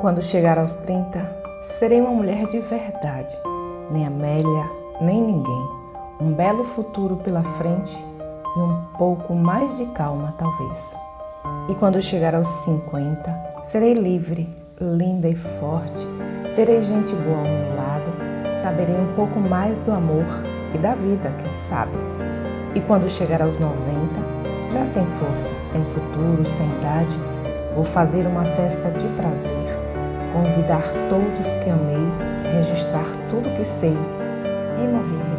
Quando chegar aos 30, serei uma mulher de verdade. Nem Amélia, nem ninguém. Um belo futuro pela frente e um pouco mais de calma, talvez. E quando chegar aos 50, serei livre, linda e forte. Terei gente boa ao meu lado. Saberei um pouco mais do amor e da vida, quem sabe. E quando chegar aos 90, já sem força, sem futuro, sem idade, vou fazer uma festa de prazer. Convidar todos que amei, registrar tudo que sei e morrer